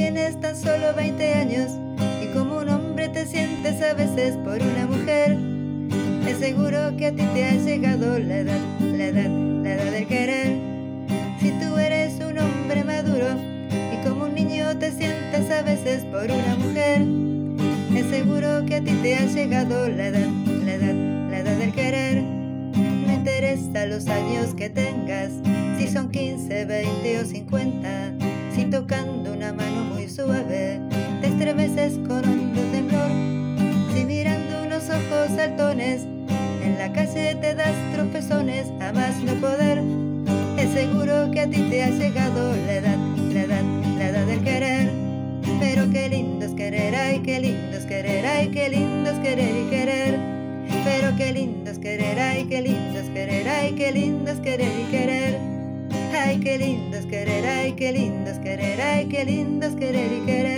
tienes tan solo 20 años y como un hombre te sientes a veces por una mujer. Es seguro que a ti te ha llegado la edad, la edad, la edad del querer. Si tú eres un hombre maduro y como un niño te sientes a veces por una mujer, es seguro que a ti te ha llegado la edad, la edad, la edad del querer. No interesa los años que tengas, si son 15, 20 o 50, si tocando con hondo temblor, si mirando unos ojos saltones en la calle te das tropezones a más no poder, es seguro que a ti te ha llegado la edad, la edad, la edad del querer. Pero qué lindo es querer, ay, qué lindo es querer, ay, qué lindo es querer y querer. Pero qué lindo es querer, ay, qué lindo es querer, ay, qué lindo es querer y querer. Ay, qué lindo es querer, ay, qué lindo es querer, ay, qué lindo querer y querer.